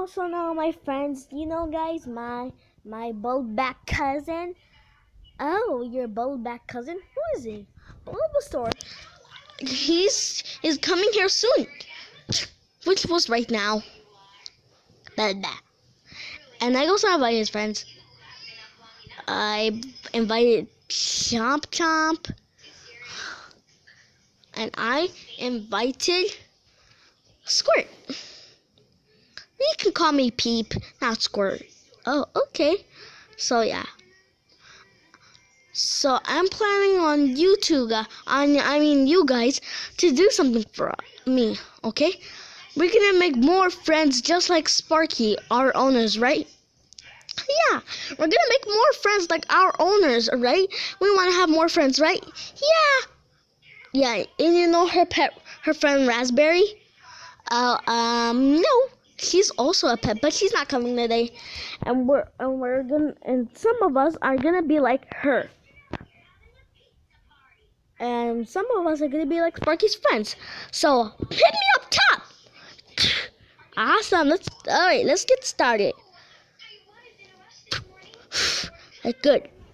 also know my friends. You know, guys, my my Bulback cousin. Oh, your Bulback cousin? Who is he? Bulbasaur. He's is coming here soon. Which was right now. And I also invited his friends. I invited Chomp Chomp. And I invited Squirt. Can call me Peep, not Squirt. Oh, okay. So yeah. So I'm planning on you two guys, on I mean you guys, to do something for me. Okay? We're gonna make more friends, just like Sparky, our owners, right? Yeah, we're gonna make more friends like our owners, right? We want to have more friends, right? Yeah. Yeah, and you know her pet, her friend Raspberry. Uh, um, no, she's also a pet, but she's not coming today. And we're and we're gonna and some of us are gonna be like her. And some of us are gonna be like Sparky's friends. So hit me up top. Awesome. Let's all right. Let's get started. Good.